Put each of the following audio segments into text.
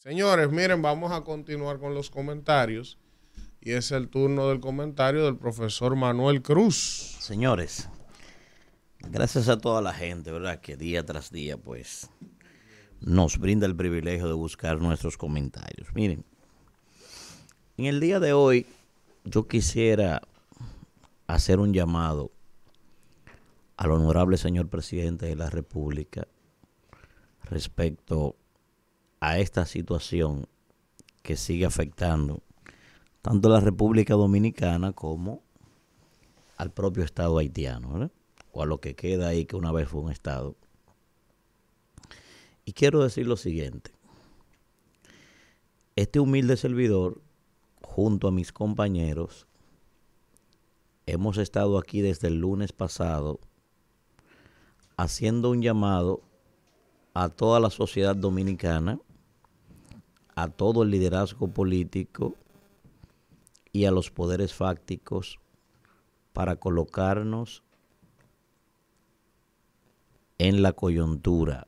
Señores, miren, vamos a continuar con los comentarios. Y es el turno del comentario del profesor Manuel Cruz. Señores, gracias a toda la gente, ¿verdad? Que día tras día, pues, nos brinda el privilegio de buscar nuestros comentarios. Miren, en el día de hoy yo quisiera hacer un llamado al honorable señor presidente de la República respecto a esta situación que sigue afectando tanto a la República Dominicana como al propio Estado haitiano, o a lo que queda ahí que una vez fue un Estado. Y quiero decir lo siguiente, este humilde servidor, junto a mis compañeros, hemos estado aquí desde el lunes pasado haciendo un llamado a toda la sociedad dominicana, a todo el liderazgo político y a los poderes fácticos para colocarnos en la coyuntura,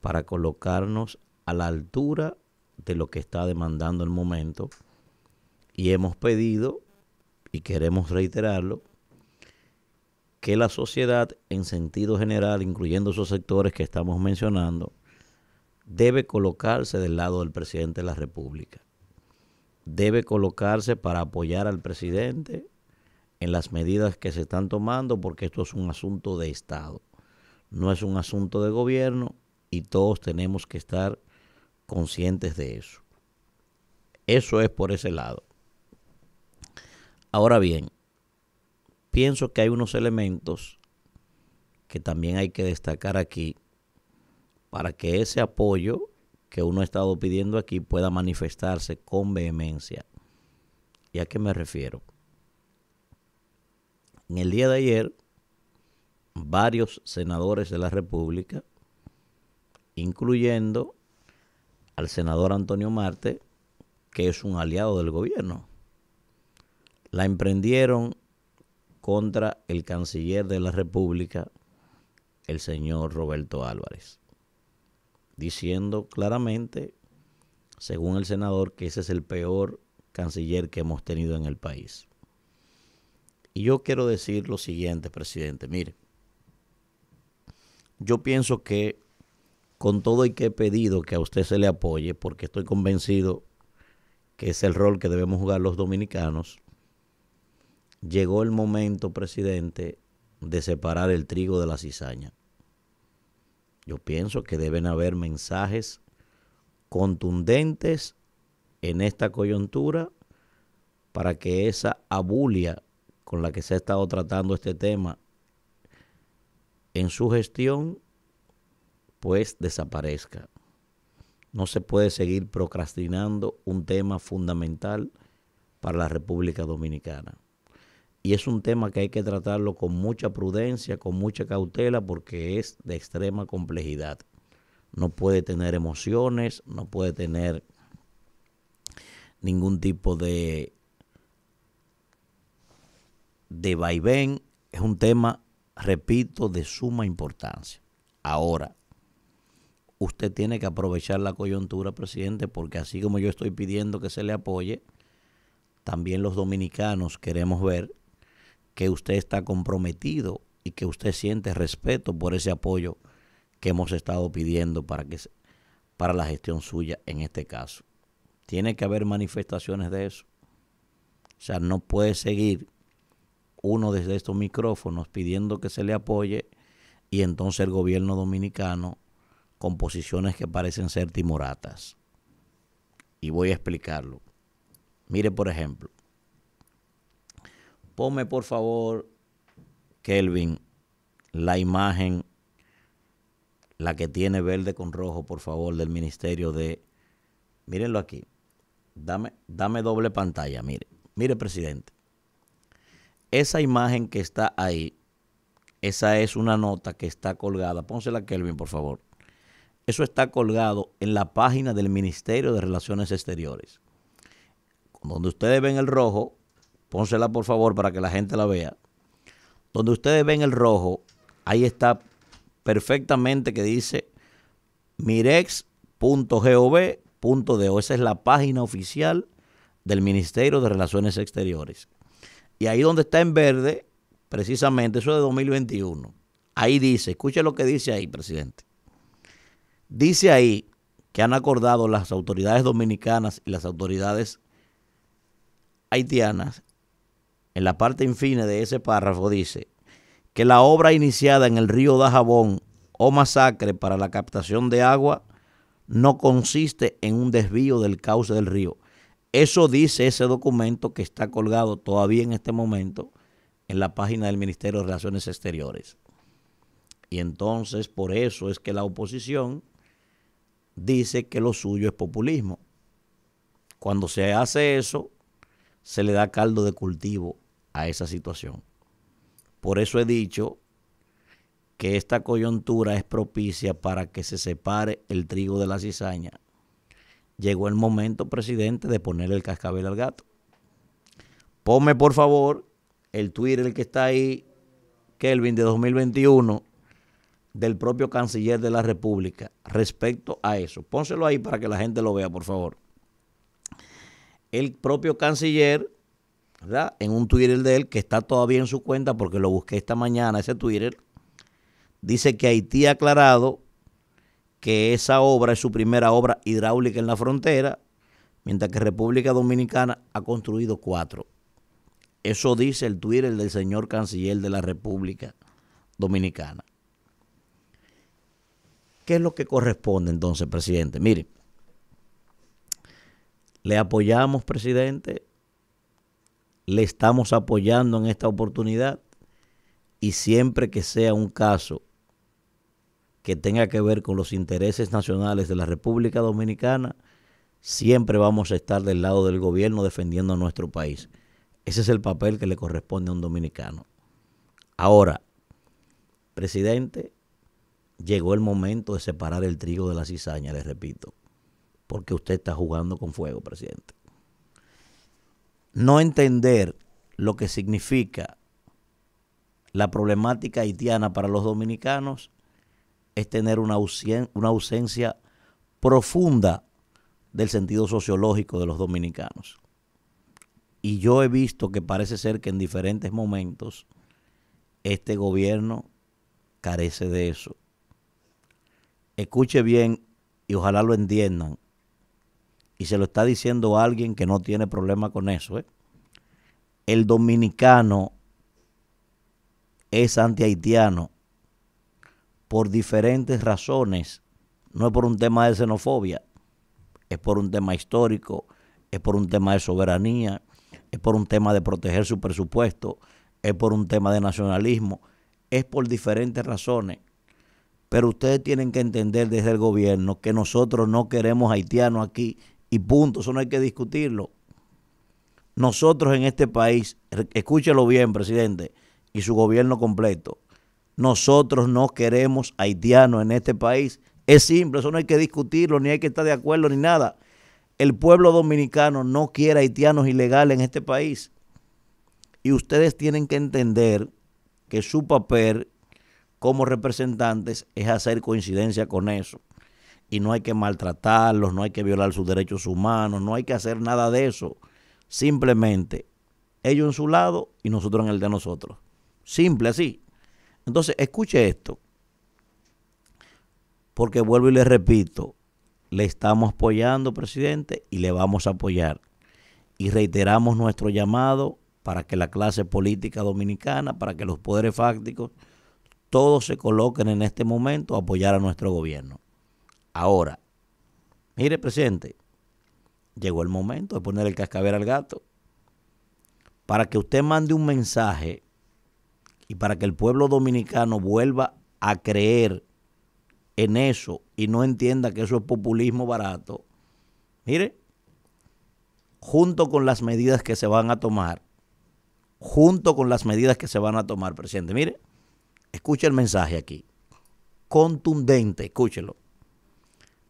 para colocarnos a la altura de lo que está demandando el momento. Y hemos pedido, y queremos reiterarlo, que la sociedad en sentido general, incluyendo esos sectores que estamos mencionando, debe colocarse del lado del presidente de la República. Debe colocarse para apoyar al presidente en las medidas que se están tomando porque esto es un asunto de Estado, no es un asunto de gobierno y todos tenemos que estar conscientes de eso. Eso es por ese lado. Ahora bien, pienso que hay unos elementos que también hay que destacar aquí para que ese apoyo que uno ha estado pidiendo aquí pueda manifestarse con vehemencia. ¿Y a qué me refiero? En el día de ayer, varios senadores de la República, incluyendo al senador Antonio Marte, que es un aliado del gobierno, la emprendieron contra el canciller de la República, el señor Roberto Álvarez, diciendo claramente, según el senador, que ese es el peor canciller que hemos tenido en el país. Y yo quiero decir lo siguiente, presidente, mire, yo pienso que con todo y que he pedido que a usted se le apoye, porque estoy convencido que es el rol que debemos jugar los dominicanos, llegó el momento, presidente, de separar el trigo de la cizaña. Yo pienso que deben haber mensajes contundentes en esta coyuntura para que esa abulia con la que se ha estado tratando este tema en su gestión, pues desaparezca. No se puede seguir procrastinando un tema fundamental para la República Dominicana y es un tema que hay que tratarlo con mucha prudencia, con mucha cautela, porque es de extrema complejidad. No puede tener emociones, no puede tener ningún tipo de, de vaivén. Es un tema, repito, de suma importancia. Ahora, usted tiene que aprovechar la coyuntura, presidente, porque así como yo estoy pidiendo que se le apoye, también los dominicanos queremos ver que usted está comprometido y que usted siente respeto por ese apoyo que hemos estado pidiendo para que para la gestión suya en este caso. Tiene que haber manifestaciones de eso. O sea, no puede seguir uno desde estos micrófonos pidiendo que se le apoye y entonces el gobierno dominicano con posiciones que parecen ser timoratas. Y voy a explicarlo. Mire, por ejemplo, Ponme por favor, Kelvin, la imagen, la que tiene verde con rojo, por favor, del Ministerio de... Mírenlo aquí. Dame, dame doble pantalla, mire. Mire, presidente. Esa imagen que está ahí, esa es una nota que está colgada. Pónsela, Kelvin, por favor. Eso está colgado en la página del Ministerio de Relaciones Exteriores. Donde ustedes ven el rojo, pónsela por favor para que la gente la vea. Donde ustedes ven el rojo, ahí está perfectamente que dice mirex.gov.do Esa es la página oficial del Ministerio de Relaciones Exteriores. Y ahí donde está en verde, precisamente, eso es de 2021. Ahí dice, escuche lo que dice ahí, presidente. Dice ahí que han acordado las autoridades dominicanas y las autoridades haitianas, en la parte infine de ese párrafo dice que la obra iniciada en el río Dajabón o masacre para la captación de agua no consiste en un desvío del cauce del río. Eso dice ese documento que está colgado todavía en este momento en la página del Ministerio de Relaciones Exteriores. Y entonces por eso es que la oposición dice que lo suyo es populismo. Cuando se hace eso, se le da caldo de cultivo a esa situación. Por eso he dicho que esta coyuntura es propicia para que se separe el trigo de la cizaña. Llegó el momento, presidente, de ponerle el cascabel al gato. Ponme, por favor, el Twitter que está ahí, Kelvin, de 2021, del propio canciller de la República respecto a eso. Pónselo ahí para que la gente lo vea, por favor el propio canciller, En un Twitter de él que está todavía en su cuenta porque lo busqué esta mañana, ese Twitter, dice que Haití ha aclarado que esa obra es su primera obra hidráulica en la frontera, mientras que República Dominicana ha construido cuatro. Eso dice el Twitter del señor canciller de la República Dominicana. ¿Qué es lo que corresponde entonces, presidente? Mire, le apoyamos, presidente. Le estamos apoyando en esta oportunidad. Y siempre que sea un caso que tenga que ver con los intereses nacionales de la República Dominicana, siempre vamos a estar del lado del gobierno defendiendo a nuestro país. Ese es el papel que le corresponde a un dominicano. Ahora, presidente, llegó el momento de separar el trigo de la cizaña, les repito porque usted está jugando con fuego, presidente. No entender lo que significa la problemática haitiana para los dominicanos es tener una, ausencia profunda del sentido sociológico de los dominicanos. Y yo he visto que parece ser que en diferentes momentos este gobierno carece de eso. Escuche bien y ojalá lo entiendan y se lo está diciendo alguien que no tiene problema con eso. ¿eh? El dominicano es anti-haitiano por diferentes razones. No es por un tema de xenofobia, es por un tema histórico, es por un tema de soberanía, es por un tema de proteger su presupuesto, es por un tema de nacionalismo, es por diferentes razones. Pero ustedes tienen que entender desde el gobierno que nosotros no queremos haitianos aquí y punto, eso no hay que discutirlo. Nosotros en este país, escúchelo bien, presidente, y su gobierno completo, nosotros no queremos haitianos en este país. Es simple, eso no hay que discutirlo, ni hay que estar de acuerdo, ni nada. El pueblo dominicano no quiere haitianos ilegales en este país. Y ustedes tienen que entender que su papel como representantes es hacer coincidencia con eso y no hay que maltratarlos, no hay que violar sus derechos humanos, no hay que hacer nada de eso. Simplemente ellos en su lado y nosotros en el de nosotros. Simple así. Entonces, escuche esto. Porque vuelvo y le repito, le estamos apoyando, presidente, y le vamos a apoyar. Y reiteramos nuestro llamado para que la clase política dominicana, para que los poderes fácticos, todos se coloquen en este momento a apoyar a nuestro gobierno. Ahora, mire, presidente, llegó el momento de poner el cascabel al gato para que usted mande un mensaje y para que el pueblo dominicano vuelva a creer en eso y no entienda que eso es populismo barato. Mire, junto con las medidas que se van a tomar, junto con las medidas que se van a tomar, presidente, mire, escuche el mensaje aquí, contundente, escúchelo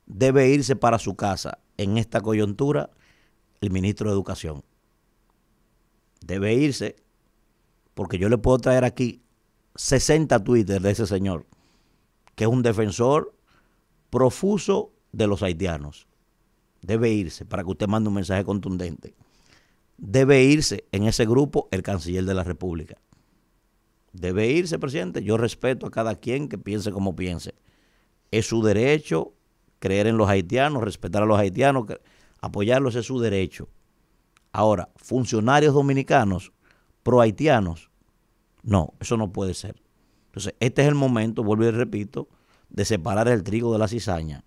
debe irse para su casa en esta coyuntura el ministro de Educación. Debe irse, porque yo le puedo traer aquí 60 Twitter de ese señor, que es un defensor profuso de los haitianos. debe irse para que usted mande un mensaje contundente. Debe irse en ese grupo el canciller de la República. Debe irse, presidente. Yo respeto a cada quien que piense como piense. Es su derecho creer en los haitianos, respetar a los haitianos, apoyarlos es su derecho. Ahora, funcionarios dominicanos pro haitianos, no, eso no puede ser. Entonces, este es el momento, vuelvo y repito, de separar el trigo de la cizaña.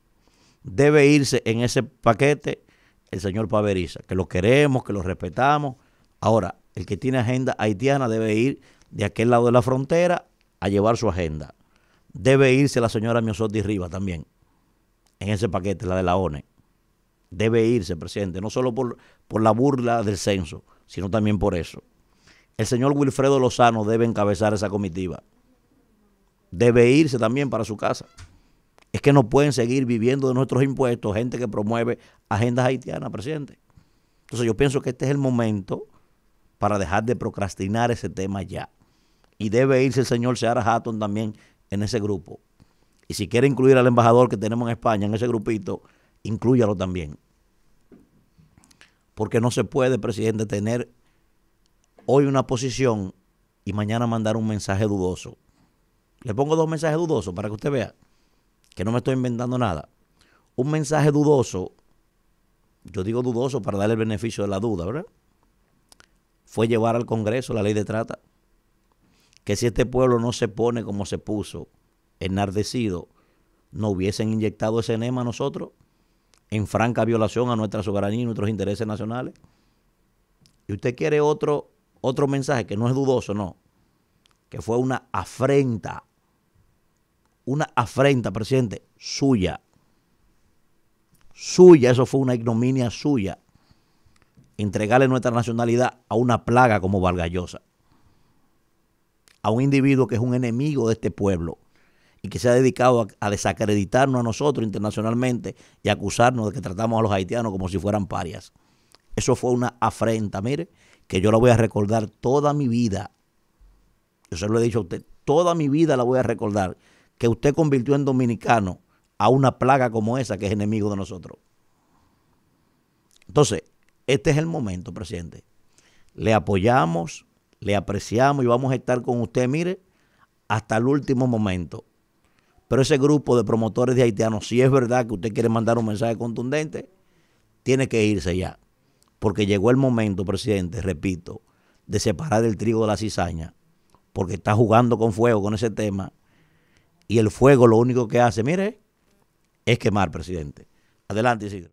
Debe irse en ese paquete el señor Paveriza, que lo queremos, que lo respetamos. Ahora, el que tiene agenda haitiana debe ir de aquel lado de la frontera a llevar su agenda. Debe irse la señora Miosotti Riva también, en ese paquete, la de la ONE. Debe irse, presidente, no solo por, por la burla del censo, sino también por eso. El señor Wilfredo Lozano debe encabezar esa comitiva. Debe irse también para su casa. Es que no pueden seguir viviendo de nuestros impuestos gente que promueve agendas haitianas, presidente. Entonces yo pienso que este es el momento para dejar de procrastinar ese tema ya. Y debe irse el señor Seara Hatton también en ese grupo. Y si quiere incluir al embajador que tenemos en España en ese grupito, inclúyalo también. Porque no se puede, presidente, tener hoy una posición y mañana mandar un mensaje dudoso. Le pongo dos mensajes dudosos para que usted vea que no me estoy inventando nada. Un mensaje dudoso, yo digo dudoso para darle el beneficio de la duda, ¿verdad? Fue llevar al Congreso la ley de trata. Que si este pueblo no se pone como se puso, enardecido, no hubiesen inyectado ese enema a nosotros en franca violación a nuestra soberanía y nuestros intereses nacionales. Y usted quiere otro, otro mensaje que no es dudoso, no, que fue una afrenta una afrenta, presidente, suya. Suya, eso fue una ignominia suya. Entregarle nuestra nacionalidad a una plaga como Vargallosa. A un individuo que es un enemigo de este pueblo y que se ha dedicado a, desacreditarnos a nosotros internacionalmente y acusarnos de que tratamos a los haitianos como si fueran parias. Eso fue una afrenta, mire, que yo la voy a recordar toda mi vida. Yo se lo he dicho a usted, toda mi vida la voy a recordar que usted convirtió en dominicano a una plaga como esa que es enemigo de nosotros. Entonces, este es el momento, presidente. Le apoyamos, le apreciamos y vamos a estar con usted, mire, hasta el último momento. Pero ese grupo de promotores de haitianos, si es verdad que usted quiere mandar un mensaje contundente, tiene que irse ya. Porque llegó el momento, presidente, repito, de separar el trigo de la cizaña, porque está jugando con fuego con ese tema y el fuego lo único que hace, mire, es quemar, presidente. Adelante, Isidro.